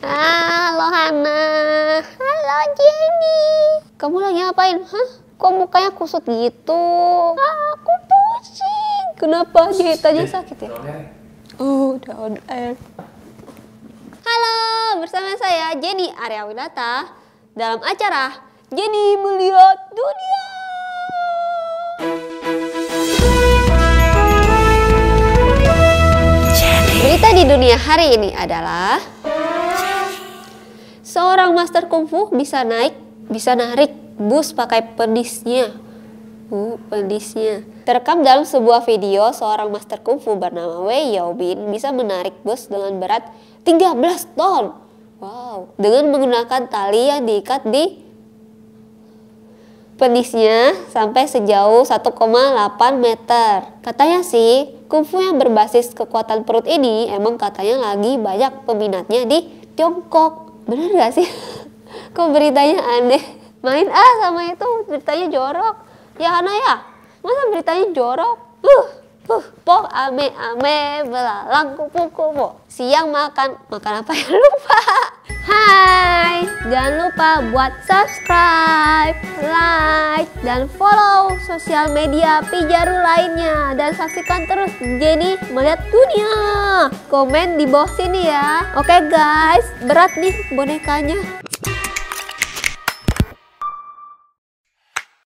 Halo Hana. Halo Jenny. Kamu lagi ngapain? Hah? Kok mukanya kusut gitu? Aku pusing. Kenapa jahitannya sakit ya? Oh, daun air. Halo, bersama saya Jenny Arya Winata dalam acara Jenny Melihat Dunia. Berita di dunia hari ini adalah seorang master kungfu bisa naik, bisa narik bus pakai pedisnya. Uh, pedisnya. Terekam dalam sebuah video, seorang master kungfu bernama Wei Yaobin bisa menarik bus dengan berat 13 ton. Wow, dengan menggunakan tali yang diikat di pedisnya sampai sejauh 1,8 meter. Katanya sih, kungfu yang berbasis kekuatan perut ini emang katanya lagi banyak peminatnya di Tiongkok. Bener gak sih? Kok beritanya aneh? Main ah sama itu, beritanya jorok. Ya Hana ya, masa beritanya jorok? Uh, uh, po ame ame belalang kupu kupu. Siang makan, makan apa ya lupa. Hai, jangan lupa buat subscribe, like, dan follow sosial media Pijaru lainnya. Dan saksikan terus Jenny melihat dunia. Komen di bawah sini ya. Oke guys, berat nih bonekanya.